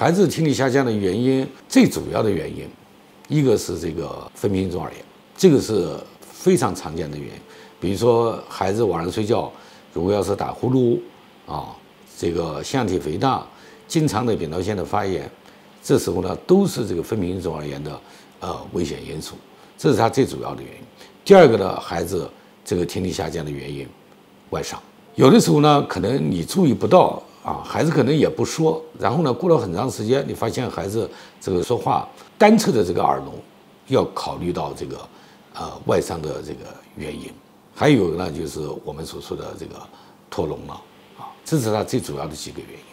孩子听力下降的原因，最主要的原因，一个是这个分泌性中耳炎，这个是非常常见的原因。比如说孩子晚上睡觉，如果要是打呼噜啊，这个腺体肥大，经常的扁桃腺的发炎，这时候呢都是这个分泌性中耳炎的呃危险因素，这是它最主要的原因。第二个呢，孩子这个听力下降的原因，外伤，有的时候呢可能你注意不到。啊，孩子可能也不说，然后呢，过了很长时间，你发现孩子这个说话单侧的这个耳聋，要考虑到这个呃外伤的这个原因，还有呢就是我们所说的这个脱聋了啊，这是他最主要的几个原因。